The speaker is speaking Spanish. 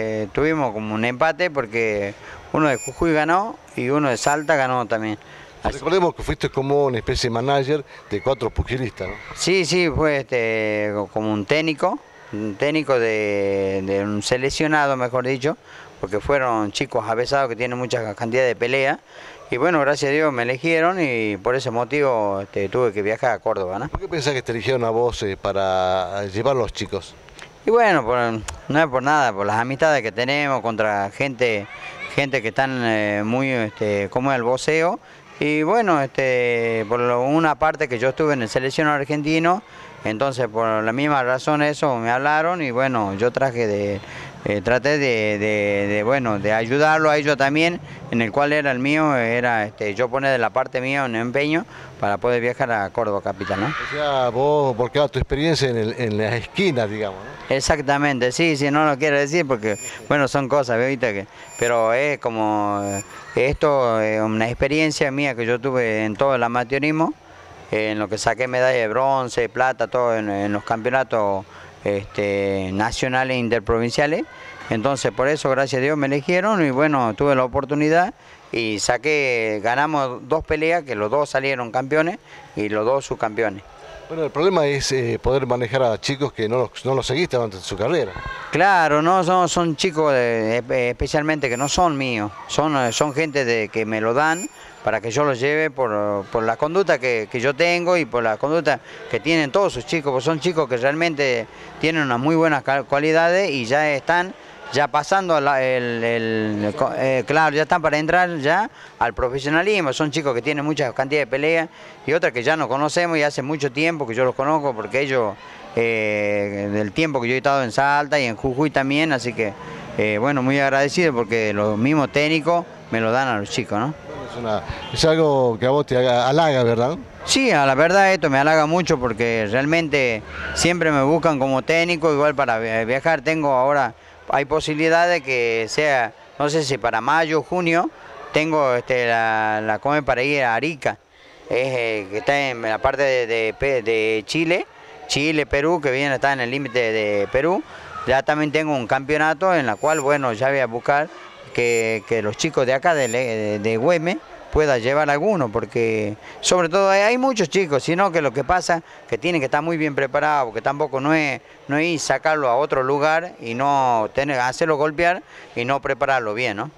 Eh, tuvimos como un empate porque uno de Jujuy ganó y uno de Salta ganó también. Así- Recordemos que fuiste como una especie de manager de cuatro pugilistas, ¿no? Sí, sí, fue este, como un técnico, un técnico de, de un seleccionado, mejor dicho, porque fueron chicos avesados que tienen mucha cantidad de pelea. Y bueno, gracias a Dios me eligieron y por ese motivo este, tuve que viajar a Córdoba, ¿no? ¿Por qué pensás que te eligieron a vos eh, para llevar a los chicos? Y bueno, por- no es por nada, por las amistades que tenemos contra gente, gente que están eh, muy, este, como el voceo. Y bueno, este, por una parte que yo estuve en el seleccionado argentino, entonces por la misma razón eso me hablaron y bueno, yo traje de, eh, traté de, de- de, bueno, de ayudarlo a ellos también, en el cual era el mío, era este, yo poner de la parte mía un empeño para poder viajar a Córdoba capital, ¿no? O sea, vos, porque tu experiencia en, el- en las esquinas, digamos, ¿no? Exactamente, sí, sí, no lo quiero decir porque, bueno, son cosas, ¿viste? Que, pero es como, esto es una experiencia mía que yo tuve en todo el amateurismo, en lo que saqué medalla de bronce, plata, todo en, en los campeonatos este, nacionales e interprovinciales. Entonces, por eso, gracias a Dios, me eligieron y bueno, tuve la oportunidad y saqué, ganamos dos peleas, que los dos salieron campeones y los dos subcampeones. Bueno, el problema es eh, poder manejar a chicos que no los, no los seguiste durante su carrera. Claro, no son, son chicos de- especialmente que no son míos, son, eh, son gente de, que me lo dan para que yo los lleve por, por la conducta que, que yo tengo y por la conducta que tienen todos sus chicos, porque son chicos que realmente tienen unas muy buenas cualidades y ya están ya pasando el, eh, claro, ya están para entrar ya al profesionalismo, son chicos que tienen mucha cantidad de peleas y otras que ya no conocemos y hace mucho tiempo que yo los conozco porque ellos eh, del tiempo que yo he estado en Salta y en Jujuy también, así que eh, bueno, muy agradecido porque los mismos técnicos me lo dan a los chicos, ¿no? Es, algo que a vos te halaga, ¿verdad? Sí, a la verdad esto me halaga mucho porque realmente siempre me buscan como técnico, igual para via- viajar tengo ahora, hay posibilidad de que sea, no sé si para mayo, junio, tengo este, la, la come para ir a Arica, eh, que está en la parte de, de de Chile, Chile, Perú, que viene, está en el límite de Perú, ya también tengo un campeonato en la cual, bueno, ya voy a buscar que, que los chicos de acá, de, de, de pueda llevar alguno, porque sobre todo hay, muchos chicos, sino que lo que pasa que tienen que estar muy bien preparados, porque tampoco no es, no es sacarlo a otro lugar y no tener, hacerlo golpear y no prepararlo bien, ¿no?